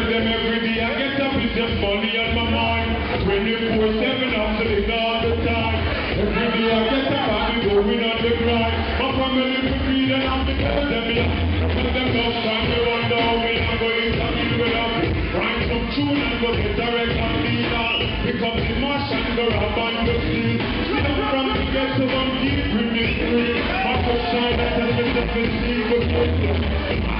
to them every day. I get up, it's just money on my mind. 24-7, I'm sitting all the time. Every day I get up, I'm going on the grind. My family with me, then I'm the together, them yeah. But them no time, they wonder how I'm going to deal with them. Write some tune and go get a record deal. Pick up the mash and go rob and the street. I'm from the ghetto, I'm deep in the street. My first time, I tell me, I'm a secret.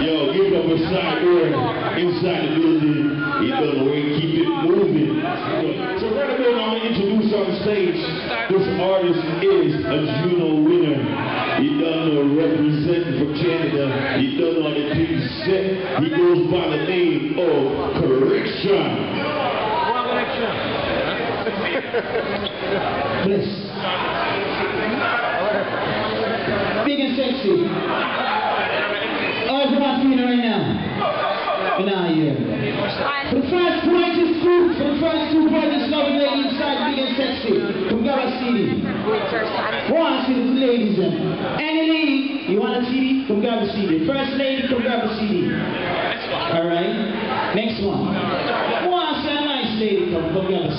Yo, give up a side door inside the building. You know the way keep it moving. So right away, I'm gonna introduce on stage. This artist is a Juno winner. He done a representing for Canada. He done all the things set. He goes by the name of Correction. Correction. This Big and sexy. Eyes are not seeing right now. But now you. For the first righteous group, for the first two brothers lady inside Big and Sexy from Garage City. Want to see ladies in. Any lady, you want a CD? From Garage City. First lady from Garage City. Alright? Next one. One to nice lady from Garage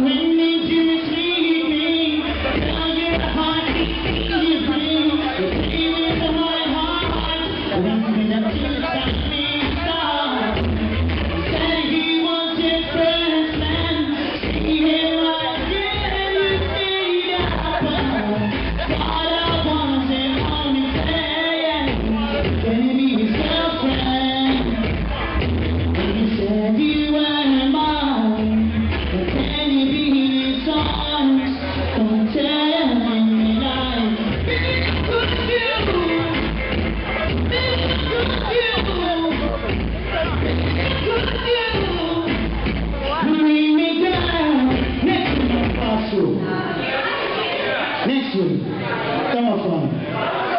we Next week. Come on, come on.